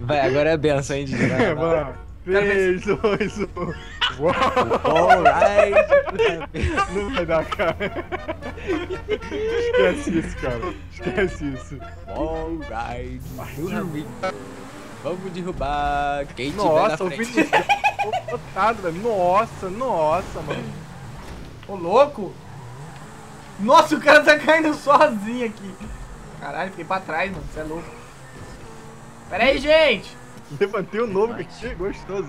Vai, agora é benção, hein, Didi? Vai, vai. Mano, 3, 2, 1. Uau, Alright. não vai dar, cara. Esquece isso, cara. Esquece isso. Alright. Vamos derrubar quem tiver Nossa, na o frente. Vinícius. Botado, velho. Nossa, nossa, mano. Ô, louco! Nossa, o cara tá caindo sozinho aqui. Caralho, fiquei pra trás, mano. Você é louco. Pera aí, gente! Levantei o novo aqui, gostoso.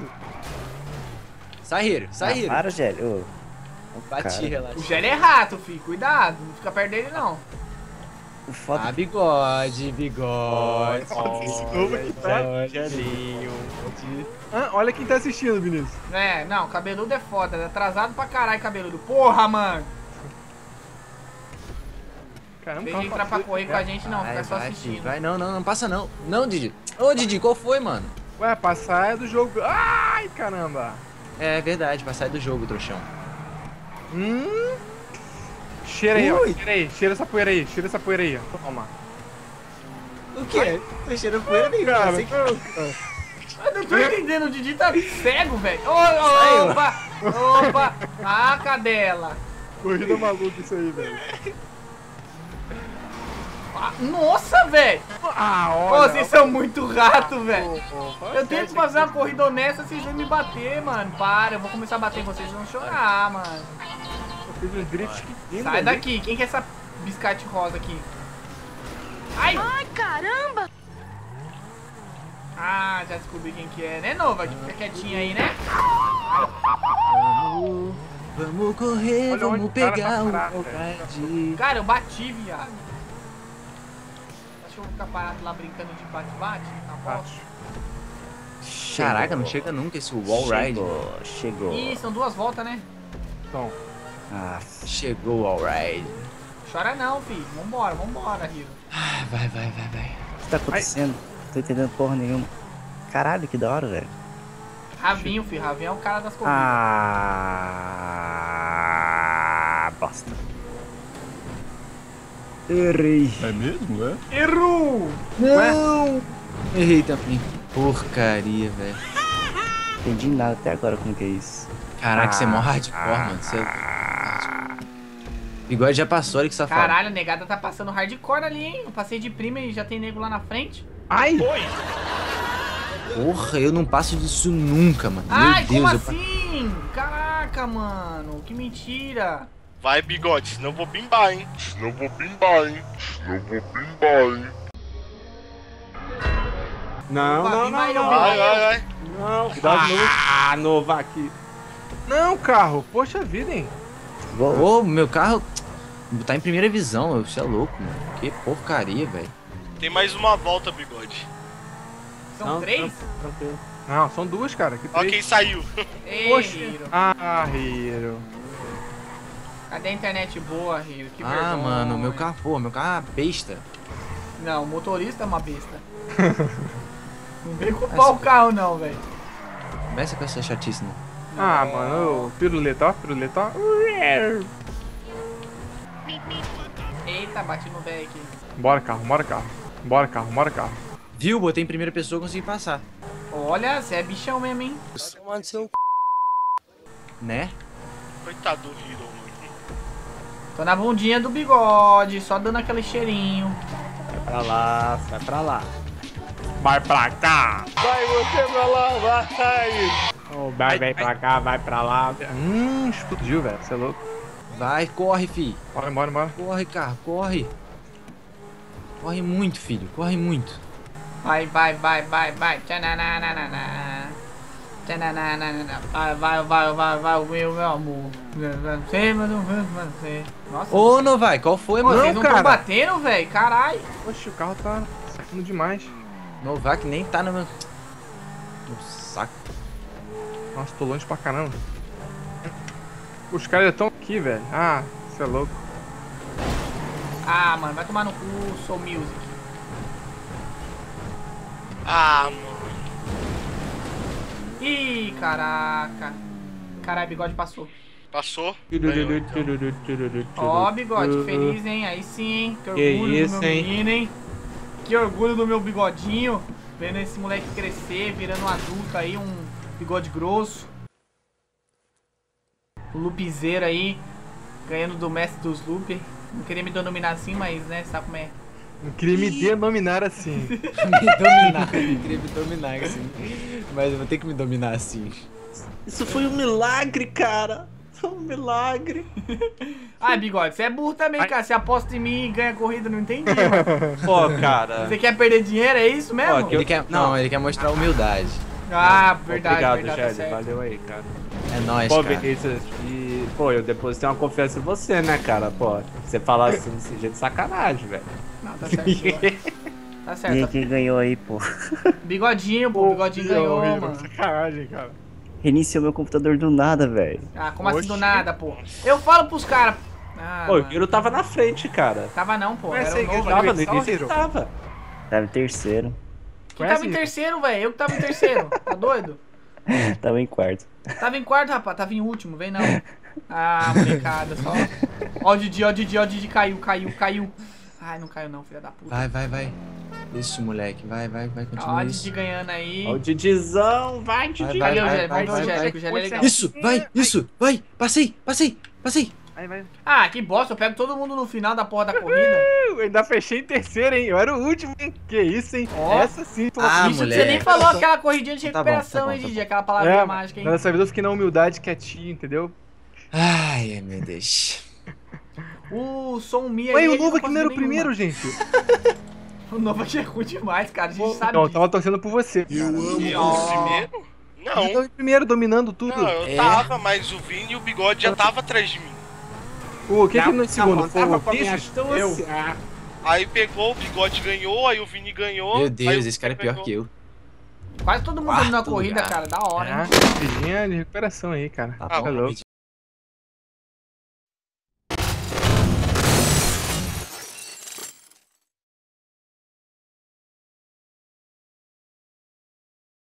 Sahiro, Ah, Sahiro. para, Gélio. Ô, Bati, cara. O relaxa. Gélio é rato, filho. Cuidado, não fica perto dele, não. O foda Ah, bigode, bigode. Nossa, esse novo aqui tá- Gelinho. Ah, olha quem tá assistindo, Vinícius. É, não, cabeludo é foda. É atrasado pra caralho, cabeludo. Porra, mano! Caramba, que entrar pra correr com a gente, não. Vai, Fica só vai, assistindo. vai, não, não, não passa não. Não, Didi. Ô, Didi, qual foi, mano? Ué, passar é do jogo. Ai, caramba. É verdade, pra sair do jogo, trouxão. Hum. Cheira aí, ó. Cheira aí. Cheira essa poeira aí. Cheira essa poeira aí. ó. Toma. O quê? Tá cheirando poeira nenhuma. Cara, assim que- Eu não tô entendendo, o Didi tá cego, velho. Ô, ô, Opa! Opa! Ah, cadela! corrida maluca isso aí, velho. Ah, Nossa, velho! Ah, olha. vocês são muito rato, velho. Eu tento fazer uma corrida honesta, vocês vão me bater, mano. Para, eu vou começar a bater em vocês, vocês vão chorar, mano. Eu fiz uns que Sai daqui, quem que é essa biscate rosa aqui? Ai! Ai, caramba! Ah, já descobri quem que é, né, Nova? Que fica quietinha aí, né? Vamos, vamos correr, Olha vamos o cara pegar tá um de... Cara, eu bati, viado. Vou ficar parado lá brincando de bate-bate na bola. Caraca, não chega nunca esse wall ride. Chegou, chegou. Ih, são duas voltas, né? Então, Ah, Chegou o wall ride. Chora não, filho. Vambora, vambora, Rio. Ah, Vai, vai, vai, vai. o que tá acontecendo? Tô entendendo porra nenhuma. Caralho, que da hora, velho. Ravinho, filho. Ravinho é o cara das corridas. Ah, bosta. Errei. É mesmo, é? Errou! Não! Errei também. Porcaria, velho. Entendi nada até agora como que é isso. Caraca, você é mó hardcore, mano. Você... Bigode já passou, olha que safado. Caralho, a negada tá passando hardcore ali, hein? Eu passei de prima e já tem nego lá na frente. Ai! Porra, eu não passo disso nunca, mano. Ai, Meu como Deus, eu pa- assim? Caraca, mano. Que mentira. Vai, bigode, senão vou bimbar, hein? Senão vou bimbar, hein? Senão vou bimbar, hein? Não, não, não, não. vem Vai, vai, vai. Não, cuidado novo. Ah, Nova aqui. Não, carro. Poxa vida, hein? Ô, meu carro tá em primeira visão, você é louco, mano. Que porcaria, velho. Tem mais uma volta, bigode. São Não, três? Tranquilo. Não, são duas, cara. Que Ó três. quem saiu. Ei, Poxa. Hiro. Ah, Hiro. Cadê a internet boa, Hiro? Que ah, vergonha. mano, meu carro, pô, meu carro é uma besta. Não, o motorista é uma besta. não vem culpar o carro, não, velho. Começa com essa chatice, né? Ah, mano, piruleta, piruleta. Eita, bati no velho aqui. Bora, carro, bora, carro. Bora, carro, bora, carro. Viu? Botei em primeira pessoa e consegui passar. Olha, você é bichão mesmo, hein? Né? Coitado do mano. Tô na bundinha do bigode, só dando aquele cheirinho. vai pra lá, vai pra lá. Vai pra cá. Vai você pra lá, vai! Oh, vai, vai pra cá, vai pra lá. Hum, explodiu, velho. Você é louco. Vai, corre, fi. Bora, bora, bora. Corre, carro, corre. Corre muito, filho, corre muito. Vai, vai, vai, vai, vai. Tchananana. Vai, vai, vai, vai, vai, o meu, meu amor. Você, mas não vai você. Nossa, Ô, Novai, qual foi, mano? vocês não cara. tão batendo, velho? Caralho. Poxa, o carro tá sacando demais. Novak nem tá no meu... No saco. Nossa, tô longe pra caramba. Os caras estão aqui, velho. Ah, você é louco. Ah, mano, vai tomar no cu, Soul Music. Ah, mano. Caraca. Caralho, bigode passou. Passou? Ganhou, então. Ó, bigode, feliz, hein? Aí sim, hein? Que Que orgulho isso, do meu hein? menino, hein? Que orgulho do meu bigodinho. Vendo esse moleque crescer, virando um adulto aí, um bigode grosso. O Lupizeiro aí, ganhando do mestre dos Loop. Não queria me denominar assim, mas né, sabe como é. Não queria me denominar assim. me dominar, eu queria me dominar assim. Mas eu vou ter que me dominar assim. Isso foi um milagre, cara. Foi um milagre. Ai, bigode, você é burro também, cara. Você aposta em mim e ganha corrida, não entendi, mano. Pô, cara. Você quer perder dinheiro, é isso mesmo? Ó, Ele quer, não, ele quer mostrar humildade. Ah, verdade, Obrigado, verdade, tá Gelli. certo. Valeu aí, cara. É nóis, Pô, cara. Vinícius, e, pô, eu depositei uma confiança em você, né, cara? Pô, você falar assim desse jeito de sacanagem, velho. Não, tá certo. Tá E certo. quem ganhou aí, pô? Bigodinho, pô, bigodinho ganhou, Horrível, mano. Sacanagem, cara. Reiniciou meu computador do nada, velho. Ah, como assim do Oxi. nada, pô? Eu falo pros caras. Ah, Pô, o. Hiro tava na frente, cara. Tava não, pô. Conhece Era o novo Tava, no início ele tava. Tava em terceiro. Quem tava em Conhece? terceiro, velho? Eu que tava em terceiro. Tá doido? Tava em quarto. Tava em quarto, rapaz. Tava em último, vem não. Ah, molecada, só. Ó o Didi, ó o Didi, ó o Didi. Caiu, caiu, caiu. Ai, não caiu não, filha da puta. Vai, vai, vai. Isso, moleque. Vai, vai, vai. Ó Continua a isso. Didi ganhando aí. Ó o Didizão, vai, Didi. vai, o vai, Gélio? vai, Vai, o vai, o Gélio é legal. Isso, vai, isso, vai. Passei, passei, passei. Vai, vai. Ah, que bosta. Eu pego todo mundo no final da porra da corrida. Eu ainda fechei em terceiro, hein? Eu era o último, hein? Que isso, hein? Ó. Essa sim, pô. Ah, moleque. você nem falou aquela corridinha de Tá bom, recuperação, tá bom, hein, tá Didi? Aquela palavrinha É, mágica, hein? mas dessa vez eu fiquei na humildade quietinho, entendeu? Ai, meu Deus. O Som Mi Ué, aí, o ele Novo não aqui não era o primeiro, gente. O Novo aqui é ruim demais, cara. A gente sabe Não, eu tava torcendo por você. Eu amo o primeiro? Não, tava em primeiro, dominando tudo. não, eu É. tava, mas o Vini e o Bigode já tava atrás de mim. O que que no segundo? Foi tava o com a minha astúcia. Aí pegou, o Bigode ganhou, aí o Vini ganhou. Meu Deus, esse cara é pior que eu. Quase todo mundo Quarto terminou a corrida, cara. Da hora, hein? Ah, corridinha de recuperação aí, cara. Tá Tá bom, louco.